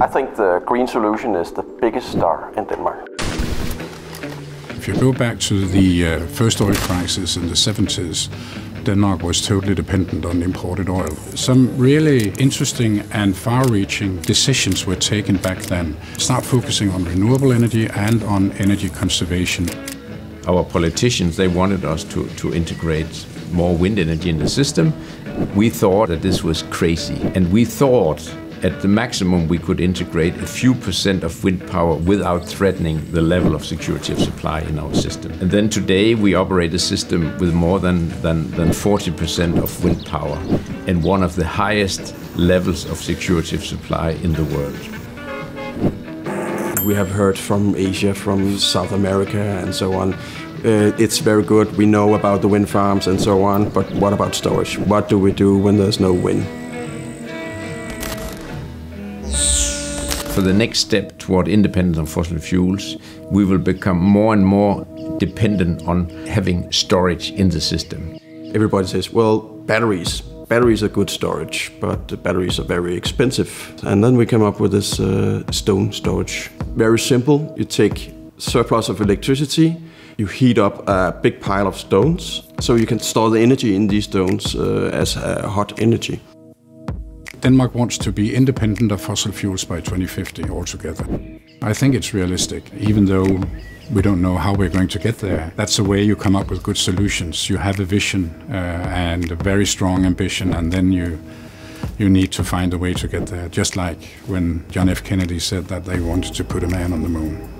I think the green solution is the biggest star in Denmark. If you go back to the uh, first oil crisis in the 70s, Denmark was totally dependent on imported oil. Some really interesting and far reaching decisions were taken back then. Start focusing on renewable energy and on energy conservation. Our politicians, they wanted us to, to integrate more wind energy in the system. We thought that this was crazy, and we thought at the maximum we could integrate a few percent of wind power without threatening the level of security of supply in our system. And then today we operate a system with more than, than, than 40% of wind power and one of the highest levels of security of supply in the world. We have heard from Asia, from South America, and so on. Uh, it's very good. We know about the wind farms and so on, but what about storage? What do we do when there's no wind? For the next step toward independence on fossil fuels, we will become more and more dependent on having storage in the system. Everybody says, well, batteries. Batteries are good storage, but batteries are very expensive. And then we came up with this uh, stone storage. Very simple. You take surplus of electricity, you heat up a big pile of stones, so you can store the energy in these stones uh, as uh, hot energy. Denmark wants to be independent of fossil fuels by 2050 altogether. I think it's realistic, even though we don't know how we're going to get there. That's the way you come up with good solutions. You have a vision uh, and a very strong ambition, and then you you need to find a way to get there. Just like when John F. Kennedy said that they wanted to put a man on the moon.